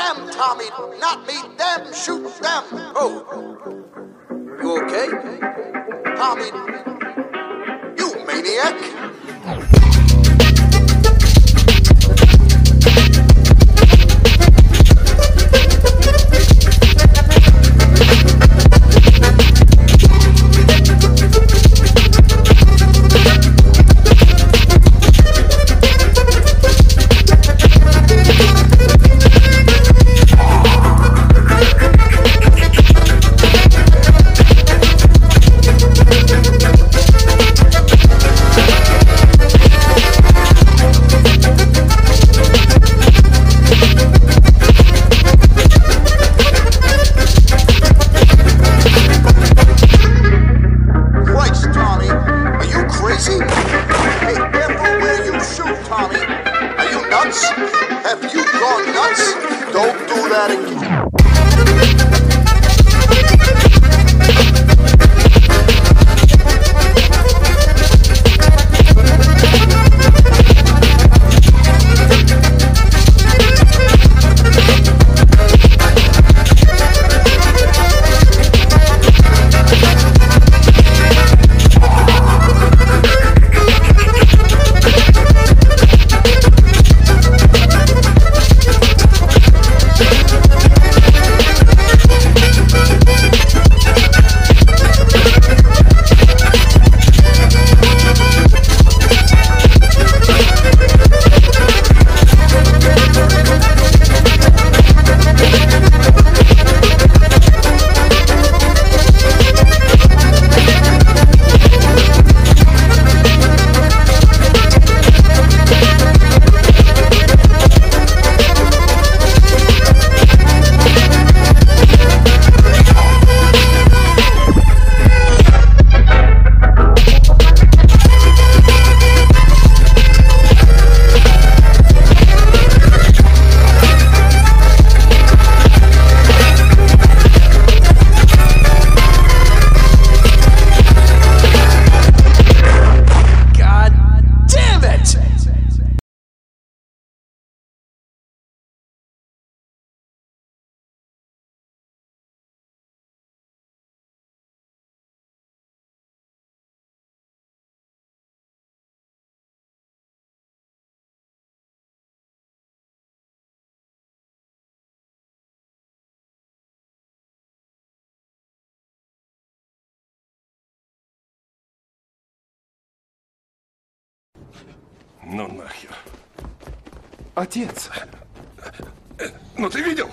them, Tommy. Not me, them. Shoot them. Oh. You okay? Tommy. You maniac. Don't do Ну нахер. Отец. Ну ты видел?